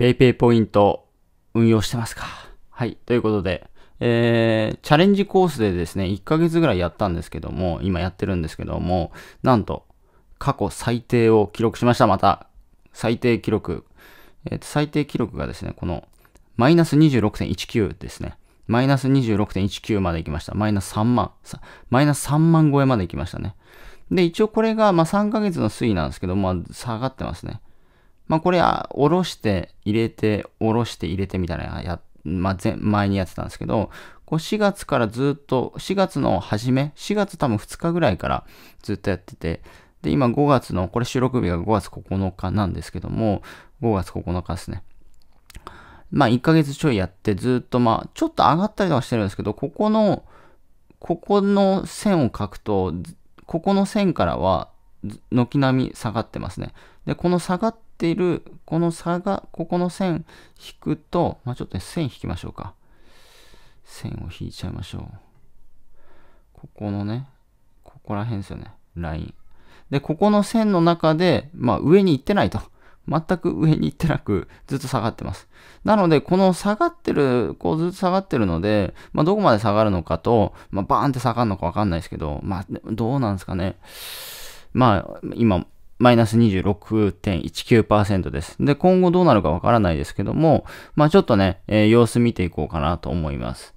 PayPay ポイント運用してますかはい。ということで、えー、チャレンジコースでですね、1ヶ月ぐらいやったんですけども、今やってるんですけども、なんと、過去最低を記録しました、また。最低記録。えっ、と、最低記録がですね、この、マイナス26.19ですね。マイナス26.19まで行きました。マイナス3万。マイナス3万超えまで行きましたね。で、一応これが、まあ、3ヶ月の推移なんですけど、まあ、下がってますね。まあ、これは、下ろして入れて、下ろして入れてみたいなや、まあ、前、前にやってたんですけど、こう4月からずっと、4月の初め、4月多分2日ぐらいからずっとやってて、で、今5月の、これ収録日が5月9日なんですけども、5月9日ですね。まあ、1ヶ月ちょいやって、ずっとまあ、ちょっと上がったりとかしてるんですけど、ここの、ここの線を書くと、ここの線からは、軒並み下がってますね。で、この下がっている、この差が、ここの線引くと、まあ、ちょっと、ね、線引きましょうか。線を引いちゃいましょう。ここのね、ここら辺ですよね。ライン。で、ここの線の中で、まあ上に行ってないと。全く上に行ってなく、ずっと下がってます。なので、この下がってる、こうずっと下がってるので、まあどこまで下がるのかと、まあバーンって下がるのかわかんないですけど、まあどうなんですかね。まあ今、マイナス26.19%です。で、今後どうなるかわからないですけども、まあちょっとね、えー、様子見ていこうかなと思います。